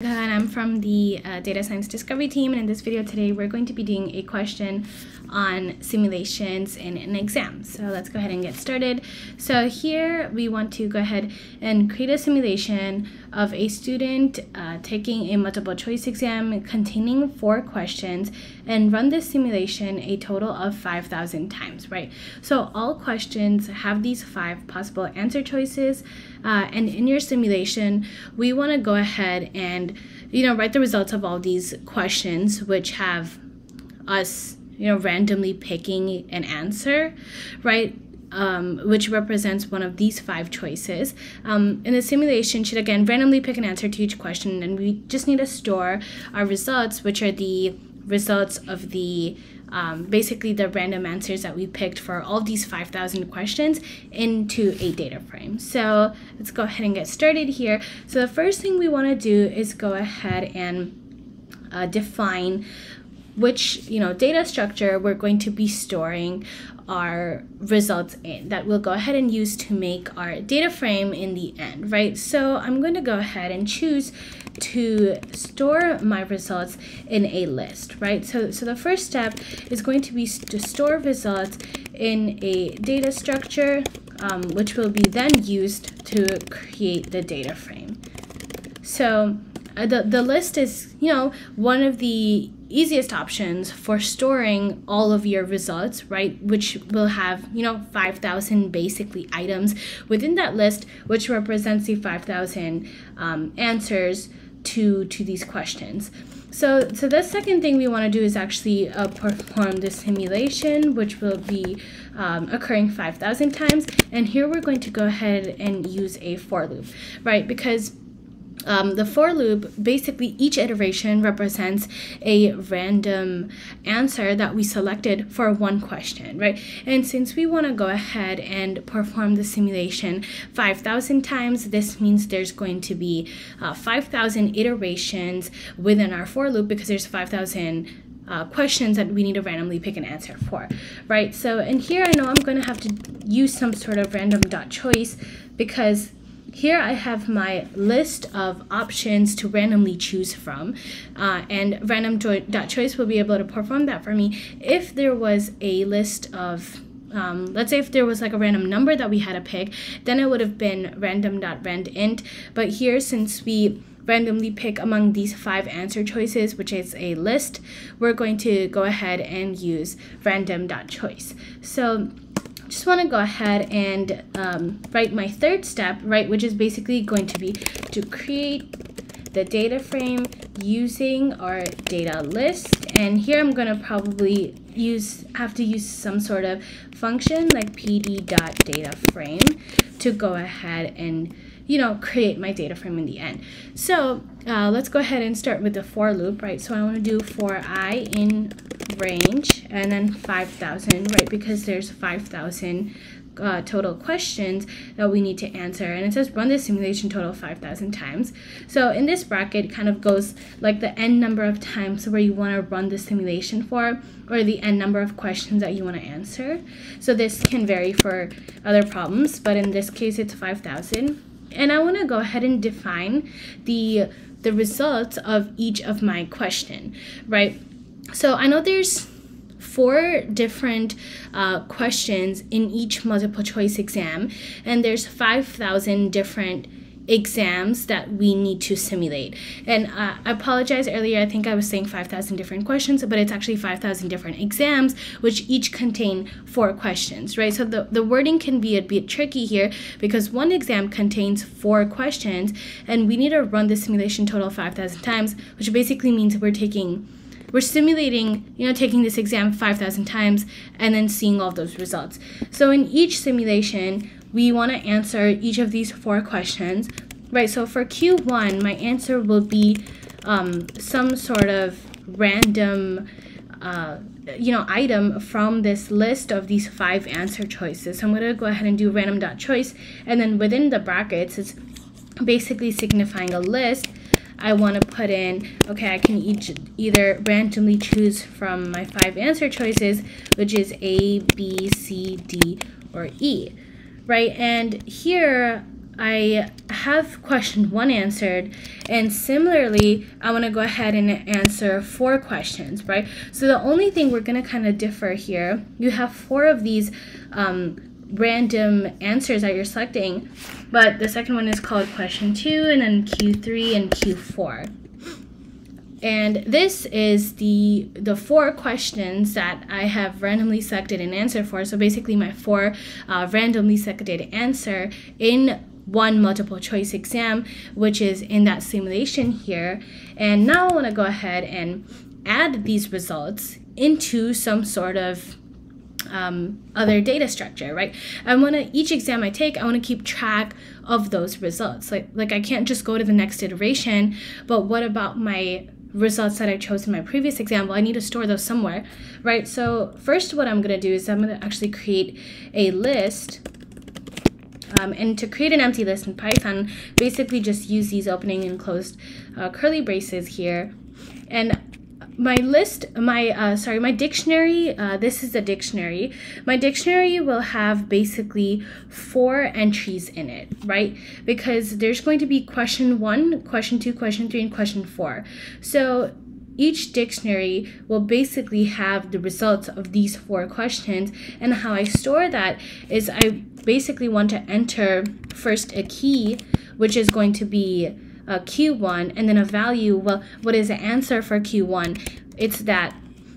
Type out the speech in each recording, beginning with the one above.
and I'm from the uh, Data Science Discovery team and in this video today we're going to be doing a question on simulations in an exam. So let's go ahead and get started. So here we want to go ahead and create a simulation of a student uh, taking a multiple choice exam containing four questions and run this simulation a total of 5,000 times, right? So all questions have these five possible answer choices uh, and in your simulation, we want to go ahead and you know write the results of all these questions which have us you know randomly picking an answer right um, which represents one of these five choices. Um, in the simulation, should again randomly pick an answer to each question, and we just need to store our results, which are the results of the um, basically the random answers that we picked for all these 5,000 questions into a data frame. So let's go ahead and get started here. So the first thing we want to do is go ahead and uh, define which you know data structure we're going to be storing our results in that we'll go ahead and use to make our data frame in the end, right? So I'm going to go ahead and choose to store my results in a list, right? So, so the first step is going to be to store results in a data structure, um, which will be then used to create the data frame. So uh, the, the list is, you know, one of the easiest options for storing all of your results, right? Which will have, you know, 5,000 basically items within that list, which represents the 5,000 um, answers to, to these questions. So, so the second thing we want to do is actually uh, perform the simulation, which will be um, occurring 5,000 times. And here we're going to go ahead and use a for loop, right? Because um, the for loop, basically each iteration represents a random answer that we selected for one question, right? And since we want to go ahead and perform the simulation 5,000 times, this means there's going to be uh, 5,000 iterations within our for loop because there's 5,000 uh, questions that we need to randomly pick an answer for, right? So, and here I know I'm going to have to use some sort of random dot choice because here I have my list of options to randomly choose from, uh, and random dot choice will be able to perform that for me if there was a list of um, let's say if there was like a random number that we had to pick, then it would have been random dot random.randint. But here, since we randomly pick among these five answer choices, which is a list, we're going to go ahead and use random.choice. So just want to go ahead and um, write my third step, right, which is basically going to be to create the data frame using our data list. And here I'm going to probably use have to use some sort of function like pd.dataframe to go ahead and you know create my data frame in the end. So uh, let's go ahead and start with the for loop, right? So I want to do for i in range and then 5,000, right? Because there's 5,000 uh, total questions that we need to answer. And it says run the simulation total 5,000 times. So in this bracket, kind of goes like the n number of times where you want to run the simulation for or the n number of questions that you want to answer. So this can vary for other problems, but in this case, it's 5,000. And I want to go ahead and define the the results of each of my question, right? So I know there's four different uh, questions in each multiple choice exam, and there's 5,000 different exams that we need to simulate. And uh, I apologize earlier, I think I was saying 5,000 different questions, but it's actually 5,000 different exams, which each contain four questions, right? So the, the wording can be a bit tricky here because one exam contains four questions, and we need to run the simulation total 5,000 times, which basically means we're taking we're simulating, you know, taking this exam 5,000 times and then seeing all those results. So in each simulation, we want to answer each of these four questions, right? So for Q1, my answer will be um, some sort of random, uh, you know, item from this list of these five answer choices. So I'm going to go ahead and do random dot choice, and then within the brackets, it's basically signifying a list I want to put in, okay, I can each either randomly choose from my five answer choices, which is A, B, C, D, or E, right? And here, I have question one answered and similarly I want to go ahead and answer four questions right so the only thing we're going to kind of differ here you have four of these um, random answers that you're selecting but the second one is called question two and then Q3 and Q4 and this is the the four questions that I have randomly selected an answer for. So basically my four uh, randomly selected answer in one multiple choice exam, which is in that simulation here. And now I want to go ahead and add these results into some sort of um, other data structure, right? I want to each exam I take, I want to keep track of those results. Like like I can't just go to the next iteration, but what about my results that I chose in my previous example, I need to store those somewhere, right? So first what I'm going to do is I'm going to actually create a list. Um, and to create an empty list in Python, basically just use these opening and closed uh, curly braces here. And my list, my, uh, sorry, my dictionary, uh, this is a dictionary. My dictionary will have basically four entries in it, right? Because there's going to be question one, question two, question three, and question four. So each dictionary will basically have the results of these four questions. And how I store that is I basically want to enter first a key, which is going to be uh, Q1 and then a value, well, what is the answer for Q1? It's that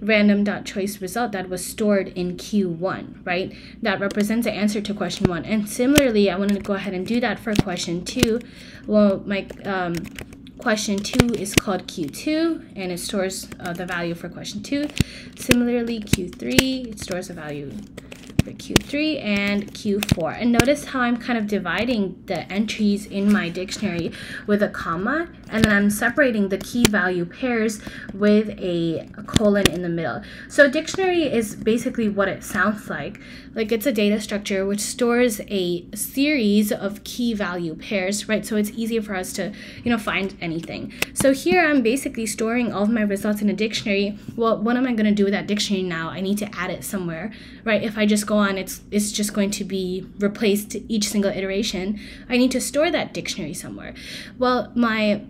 random dot choice result that was stored in Q1, right? That represents the answer to question one. And similarly, I want to go ahead and do that for question two. Well, my um, question two is called Q2 and it stores uh, the value for question two. Similarly, Q3, it stores a value for Q3 and Q4. And notice how I'm kind of dividing the entries in my dictionary with a comma, and then I'm separating the key value pairs with a, colon in the middle. So dictionary is basically what it sounds like. Like it's a data structure which stores a series of key value pairs, right? So it's easier for us to, you know, find anything. So here I'm basically storing all of my results in a dictionary. Well, what am I going to do with that dictionary now? I need to add it somewhere, right? If I just go on, it's it's just going to be replaced each single iteration. I need to store that dictionary somewhere. Well, my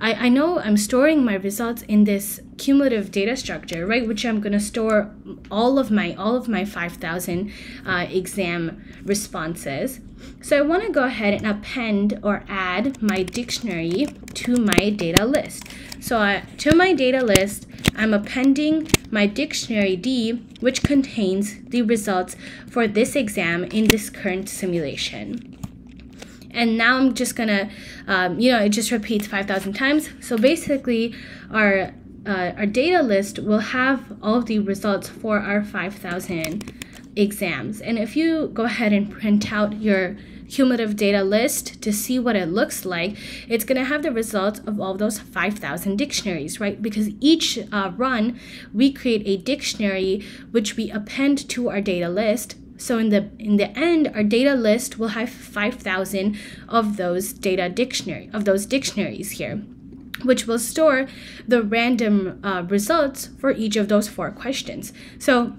I, I know I'm storing my results in this cumulative data structure, right, which I'm going to store all of my all of my 5,000 uh, exam responses. So I want to go ahead and append or add my dictionary to my data list. So uh, to my data list, I'm appending my dictionary D, which contains the results for this exam in this current simulation. And now I'm just gonna, um, you know, it just repeats 5,000 times. So basically our, uh, our data list will have all of the results for our 5,000 exams. And if you go ahead and print out your cumulative data list to see what it looks like, it's going to have the results of all those 5,000 dictionaries, right? Because each uh, run, we create a dictionary which we append to our data list. So in the in the end, our data list will have 5,000 of those data dictionary of those dictionaries here, which will store the random uh, results for each of those four questions. So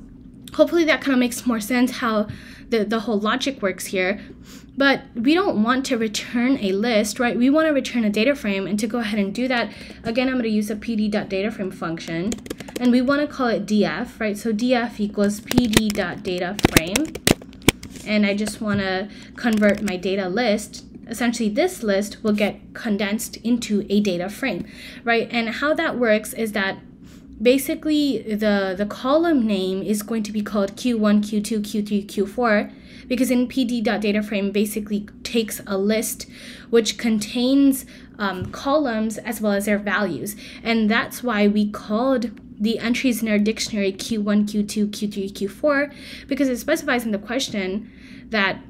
hopefully that kind of makes more sense how the, the whole logic works here. But we don't want to return a list, right? We want to return a data frame. And to go ahead and do that, again, I'm going to use a pd.dataframe function. And we want to call it df, right? So df equals pd.dataframe. And I just want to convert my data list essentially this list will get condensed into a data frame, right? And how that works is that basically the, the column name is going to be called Q1, Q2, Q3, Q4 because in pd.dataframe basically takes a list which contains um, columns as well as their values. And that's why we called the entries in our dictionary Q1, Q2, Q3, Q4 because it specifies in the question that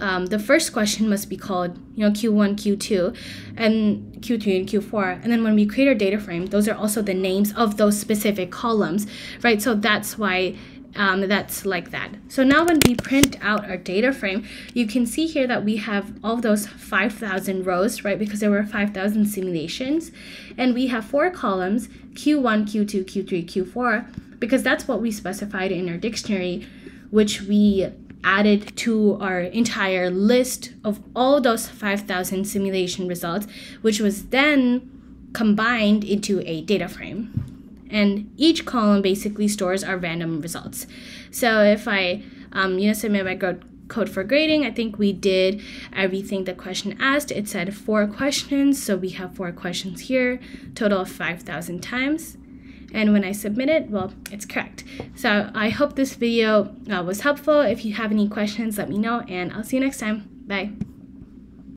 um, the first question must be called, you know, Q1, Q2, and Q3 and Q4. And then when we create our data frame, those are also the names of those specific columns, right? So that's why um, that's like that. So now when we print out our data frame, you can see here that we have all those 5,000 rows, right? Because there were 5,000 simulations. And we have four columns, Q1, Q2, Q3, Q4, because that's what we specified in our dictionary, which we added to our entire list of all those 5,000 simulation results, which was then combined into a data frame. And each column basically stores our random results. So if I um, you know, submit my code for grading, I think we did everything the question asked. It said four questions, so we have four questions here, total of 5,000 times. And when I submit it, well, it's correct. So I hope this video uh, was helpful. If you have any questions, let me know, and I'll see you next time. Bye.